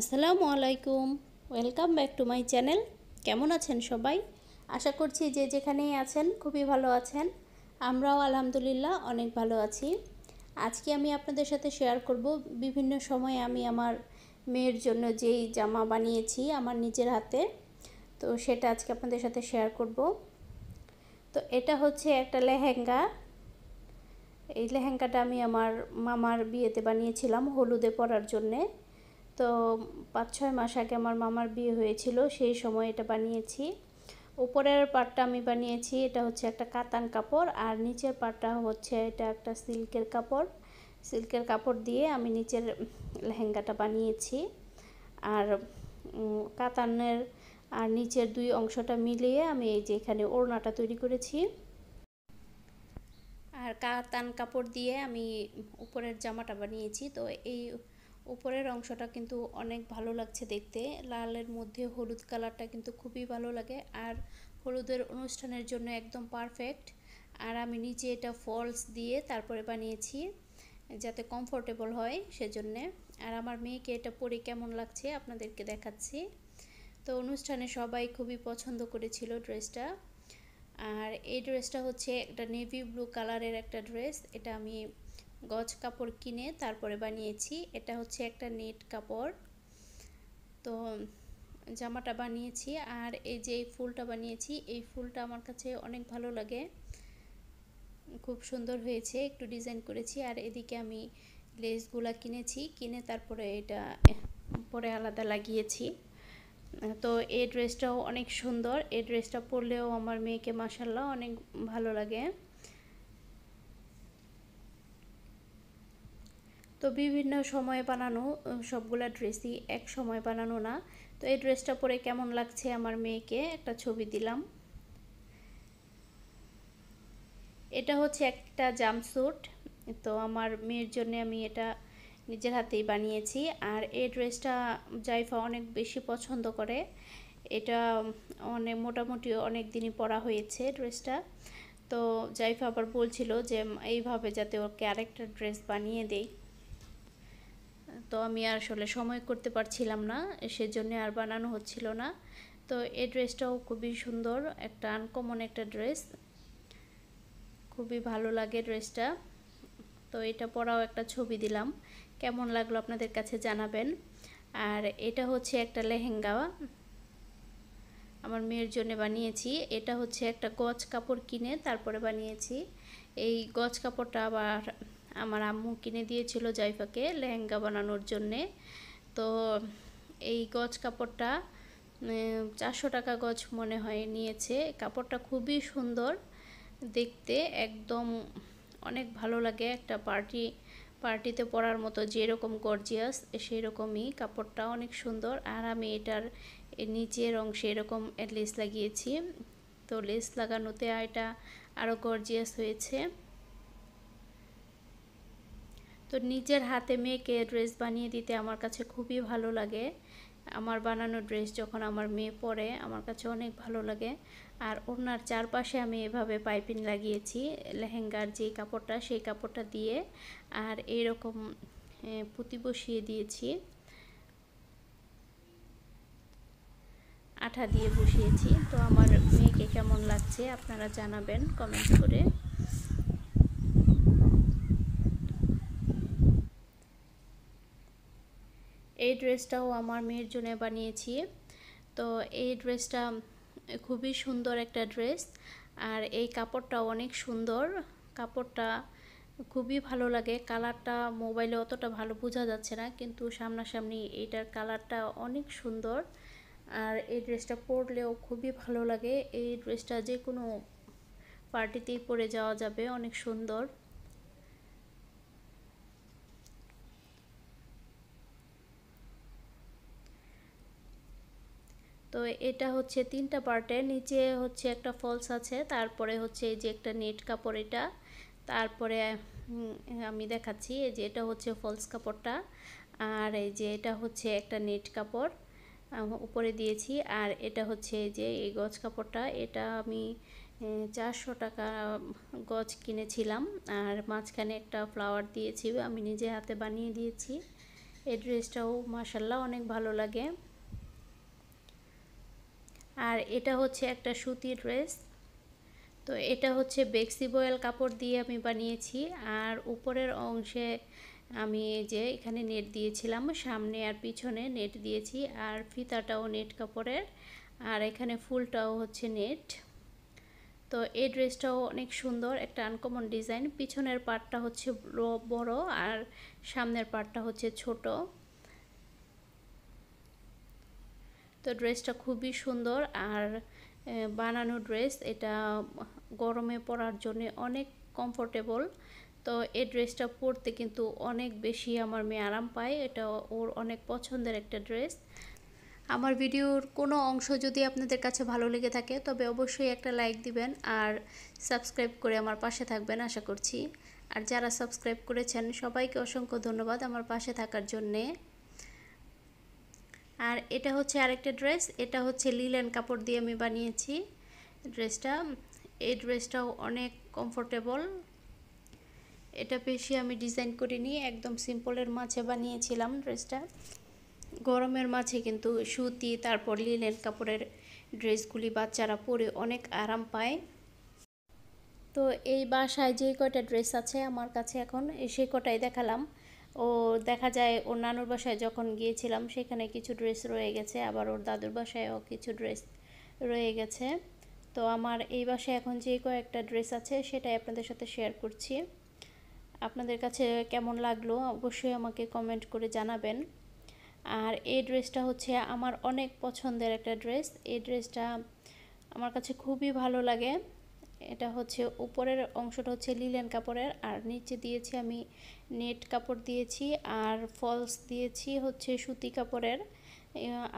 আসসালামু আলাইকুম। Welcome back to my channel কেমন আছেন সবাই? আশা করছি যে যেখানেই আছেন, খুবই ভালো আছেন। আমরাও আলহামদুলিল্লাহ অনেক ভালো আছি। আজকে আমি আপনাদের সাথে শেয়ার করব বিভিন্ন সময়ে আমি আমার মেয়ের জন্য যেই জামা বানিয়েছি আমার নিজের হাতে। তো সেটা আজকে আপনাদের সাথে শেয়ার করব। তো এটা হচ্ছে একটা লেহেঙ্গা। এই লেহেঙ্গাটা আমি আমার মামার বিয়েতে বানিয়েছিলাম হলুদে পরার জন্যে। তো পাঁচ ছয় মাস আগে আমার মামার বিয়ে হয়েছিল, সেই সময় এটা বানিয়েছি। উপরের পাটটা আমি বানিয়েছি, এটা হচ্ছে একটা কাতান কাপড়, আর নিচের পাটটা হচ্ছে এটা একটা সিল্কের কাপড়। সিল্কের কাপড় দিয়ে আমি নিচের লেহেঙ্গাটা বানিয়েছি। আর কাতানের আর নিচের দুই অংশটা মিলিয়ে আমি এই যে এখানে ওড়নাটা তৈরি করেছি। আর কাতান কাপড় দিয়ে আমি উপরের জামাটা বানিয়েছি, তো এই উপরের অংশটা কিন্তু অনেক ভালো লাগছে দেখতে। লালের মধ্যে হলুদ কালারটা কিন্তু খুবই ভালো লাগে। আর হলুদের অনুষ্ঠানের জন্য একদম পারফেক্ট আর আমি নিচে এটা ফলস দিয়ে তারপরে বানিয়েছি যাতে কমফোর্টেবল হয় সেজন্যে। আর আমার মেয়েকে এটা পরে কেমন লাগছে আপনাদেরকে দেখাচ্ছি। তো অনুষ্ঠানে সবাই খুবই পছন্দ করেছিল ড্রেসটা। আর এই ড্রেসটা হচ্ছে একটা নেভি ব্লু কালারের একটা ড্রেস এটা আমি গজ কাপড় কিনে তারপরে বানিয়েছি। এটা হচ্ছে একটা নেট কাপড়। তো জামাটা বানিয়েছি আর এই যে এই ফুলটা বানিয়েছি, এই ফুলটা আমার কাছে অনেক ভালো লাগে। খুব সুন্দর হয়েছে, একটু ডিজাইন করেছি আর এদিকে আমি লেসগুলা কিনেছি, কিনে তারপরে এটা পরে আলাদা লাগিয়েছি। তো এই ড্রেসটাও অনেক সুন্দর, এই ড্রেসটা পরলেও আমার মেয়েকে মাসাল্লাহ অনেক ভালো লাগে। তো বিভিন্ন সময়ে বানানো সবগুলা ড্রেসই এক সময় বানানো না। তো এই ড্রেসটা পরে কেমন লাগছে আমার মেয়েকে? একটা ছবি দিলাম। এটা হচ্ছে একটা জামস্যুট তো আমার মেয়ের জন্য আমি এটা নিজের হাতেই বানিয়েছি। আর এই ড্রেসটা জাইফা অনেক বেশি পছন্দ করে। এটা অনেক মোটামুটি অনেক দিনই পরা হয়েছে ড্রেসটা তো জাইফা আবার বলছিল যে, এইভাবে যাতে ওকে আরেকটা ড্রেস বানিয়ে দেই। তো আমি আসলে সময় করতে পারছিলাম না, সেজন্য আর বানানো হচ্ছিল না। তো এই ড্রেসটাও খুবই সুন্দর, একটা আনকমন একটা ড্রেস। খুবই ভালো লাগে ড্রেসটা। তো এটা পরাও একটা ছবি দিলাম। কেমন লাগল আপনাদের কাছে জানাবেন। আর এটা হচ্ছে একটা লেহেঙ্গা। আমার মেয়ের জন্য বানিয়েছি। এটা হচ্ছে একটা গজ কাপড় কিনে তারপরে বানিয়েছি। এই গজ কাপড়টা আবার আমার আম্মু কিনে দিয়েছিল জাইফাকে লেহেঙ্গা বানানোর জন্যে। তো এই গজ কাপড়টা চারশো টাকা গজ মনে হয় নিয়েছে। কাপড়টা খুবই সুন্দর, দেখতে একদম অনেক ভালো লাগে একটা পার্টি, পার্টিতে পরার মতো যেরকম গর্জিয়াস সেই রকমই কাপড়টা অনেক সুন্দর। আর আমি এটার নিচের অংশে এরকম লেস লাগিয়েছি। তো লেস লাগানোতে এটা আরও গর্জিয়াস হয়েছে। তো নিজের হাতে মেয়েকে ড্রেস বানিয়ে দিতে আমার কাছে খুবই ভালো লাগে। আমার বানানো ড্রেস যখন আমার মেয়ে পরে, আমার কাছে অনেক ভালো লাগে। আর ওনার চারপাশে আমি এভাবে পাইপিং লাগিয়েছি, লেহেঙ্গার যে কাপড়টা, সেই কাপড়টা দিয়ে। আর এইরকম পুঁতি বসিয়ে দিয়েছি। আঠা দিয়ে বসিয়েছি। তো আমার মেয়েকে কেমন লাগছে আপনারা জানাবেন কমেন্ট করে এই ড্রেসটাও আমার মেয়ের জন্য বানিয়েছি। তো এই ড্রেসটা খুবই সুন্দর একটা ড্রেস আর এই কাপড়টা অনেক সুন্দর। কাপড়টা খুবই ভালো লাগে, কালারটা মোবাইলে অতটা ভালো বোঝা যাচ্ছে না, কিন্তু সামনাসামনি এইটার কালারটা অনেক সুন্দর। আর এই ড্রেসটা পরলেও খুবই ভালো লাগে। এই ড্রেসটা যে কোনো পার্টিতেই পরে যাওয়া যাবে, অনেক সুন্দর। তো এটা হচ্ছে তিনটা পার্টের নিচে হচ্ছে একটা ফলস আছে, তারপরে হচ্ছে এই যে একটা নেট কাপড় এটা, তারপরে আমি দেখাচ্ছি এই যে এটা হচ্ছে ফলস কাপড়টা, আর এই যে এটা হচ্ছে একটা নেট কাপড় উপরে দিয়েছি, আর এটা হচ্ছে যে এই গজ কাপড়টা, এটা আমি চারশো টাকা গজ কিনেছিলাম, আর মাঝখানে একটা ফ্লাওয়ার দিয়েছি, আমি নিজে হাতে বানিয়ে দিয়েছি, এই ড্রেসটাও মাসাল্লাহ অনেক ভালো লাগে। আর এটা হচ্ছে একটা সুতির ড্রেস। তো এটা হচ্ছে বেক্সি বয়েল কাপড় দিয়ে আমি বানিয়েছি। আর উপরের অংশে আমি যে এখানে নেট দিয়েছিলাম, সামনে আর পিছনে নেট দিয়েছি। আর ফিতাটাও নেট কাপড়ের। আর এখানে ফুলটাও হচ্ছে নেট। তো এই ড্রেসটাও অনেক সুন্দর, একটা আনকমন ডিজাইন। পিছনের পার্টটা হচ্ছে বড় আর সামনের পার্টটা হচ্ছে ছোট। তো ড্রেসটা খুবই সুন্দর আর বানানো ড্রেস এটা গরমে পরার জন্য অনেক কমফোর্টেবল তো এই ড্রেসটা পরতে কিন্তু অনেক বেশি আমার মেয়ে আরাম পায়, এটা ওর অনেক পছন্দের একটা ড্রেস। আমার ভিডিওর কোনো অংশ যদি আপনাদের কাছে ভালো লেগে থাকে, তবে অবশ্যই একটা লাইক দিবেন আর সাবস্ক্রাইব করে আমার পাশে থাকবেন আশা করছি। আর যারা সাবস্ক্রাইব করেছেন, সবাইকে অসংখ্য ধন্যবাদ আমার পাশে থাকার জন্যে। আর এটা হচ্ছে আরেকটা ড্রেস, এটা হচ্ছে লিলেন কাপড় দিয়ে আমি বানিয়েছি। ড্রেসটা, এই ড্রেসটাও অনেক কমফোর্টেবল এটা বেশি আমি ডিজাইন করিনি, একদম সিম্পলের মাঝে বানিয়েছিলাম ড্রেসটা। গরমের মাঝে কিন্তু সুতি, তারপর লিলেন কাপড়ের ড্রেসগুলি বাচ্চারা পরে অনেক আরাম পায়। তো এই বাসায় যে কয়টা ড্রেস আছে আমার কাছে এখন সেই কটাই দেখালাম। ও দেখা যায় ওর নানুর বাসায় যখন গিয়েছিলাম, সেখানে কিছু ড্রেস রয়ে গেছে, আবার ওর দাদুর বাসায়ও কিছু ড্রেস রয়ে গেছে। তো আমার এই বাসায় এখন যে কয়েকটা ড্রেস আছে, সেটাই আপনাদের সাথে শেয়ার করছি। আপনাদের কাছে কেমন লাগল, অবশ্যই আমাকে কমেন্ট করে জানাবেন। আর এই ড্রেসটা হচ্ছে আমার অনেক পছন্দের একটা ড্রেস এই ড্রেসটা আমার কাছে খুবই ভালো লাগে। এটা হচ্ছে উপরের অংশটা হচ্ছে লিলেন কাপড়ের, আর নিচে দিয়েছি আমি নেট কাপড় দিয়েছি, আর ফলস দিয়েছি হচ্ছে সুতি কাপড়ের।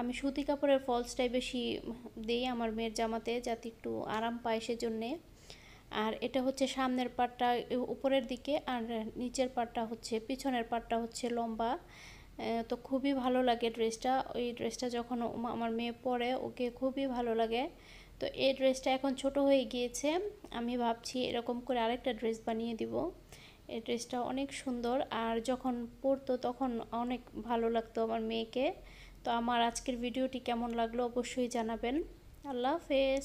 আমি সুতি কাপড়ের ফলসটাই বেশি দিই আমার মেয়ের জামাতে যাতে একটু আরাম পায় সেজন্যে। আর এটা হচ্ছে সামনের পাটটা উপরের দিকে, আর নিচের পাটটা হচ্ছে, পিছনের পাটটা হচ্ছে লম্বা। তো খুবই ভালো লাগে ড্রেসটা। ওই ড্রেসটা যখন আমার মেয়ে পরে, ওকে খুবই ভালো লাগে। তো এই ড্রেসটা এখন ছোট হয়ে গিয়েছে। আমি ভাবছি এরকম করে আরেকটা ড্রেস বানিয়ে দিব। এই ড্রেসটা অনেক সুন্দর আর যখন পরতো তখন অনেক ভালো লাগতো আমার মেয়েকে। তো আমার আজকের ভিডিওটি কেমন লাগল অবশ্যই জানাবেন। আল্লাহ হাফেজ।